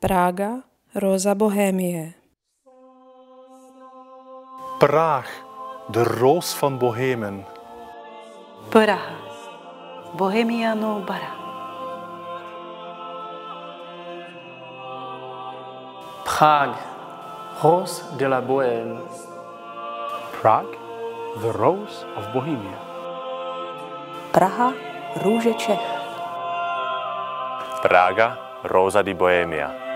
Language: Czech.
Praga, Rosa Bohemie. Praag, de roos van Bohemen. Praha, Bohemiano Bara. Prague, Rose de la Bohème. Prague, the rose of Bohemia. Praha, růže Čech. Praga, Rosa di Bohemia.